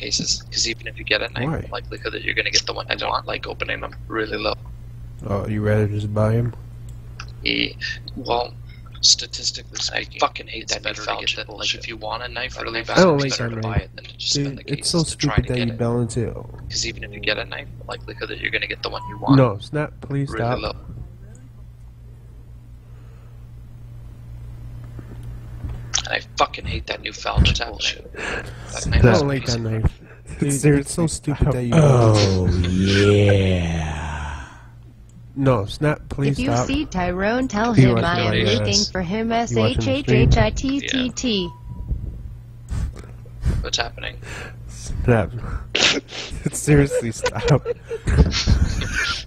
cases. Because even if you get a knife, Why? the likelihood that you're gonna get the one you want, like opening them, really low. Oh, you rather just buy him? E- well, statistically speaking, I fucking hate that new Falch. That, like, if you want a knife really bad, I don't it's like better that to buy it than to just spend Dude, the it's so cases to try stupid that you it. balance it. Because even if you get a knife, the likelihood that you're gonna get the one you want, No, snap, please really stop. low. And I fucking hate that new Falch bullshit. That I don't oh, like that amazing. knife. Dude, it's Seriously, so stupid that you Oh yeah. No, snap, please If you stop. see Tyrone, tell He him I am my looking ass. for him. You S watching H the H stream? H I T T T. What's happening? Snap. Seriously, stop.